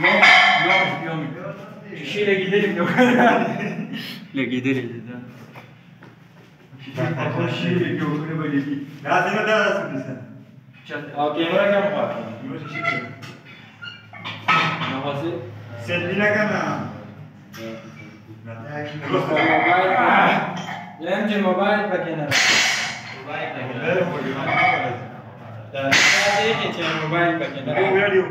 Ne? Ne olmuş biliyor muyum? Şişeyle gidelim yok. Şişeyle gidelim dedi. Şişeyle şişeyle yok öyle böyle değil. Malzeme daha arasın sen. Abi bırak yapma. Yok şişe. Nafası. Sen bile kana. Önce mobile ve kenara. Mobile ve kenara. Sadece geçen mobile ve kenara. Bu böyle yok.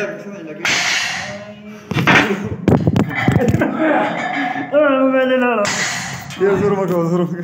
Ya, sini lagi. Ah, não vai lá. Dia suruh makan, suruh.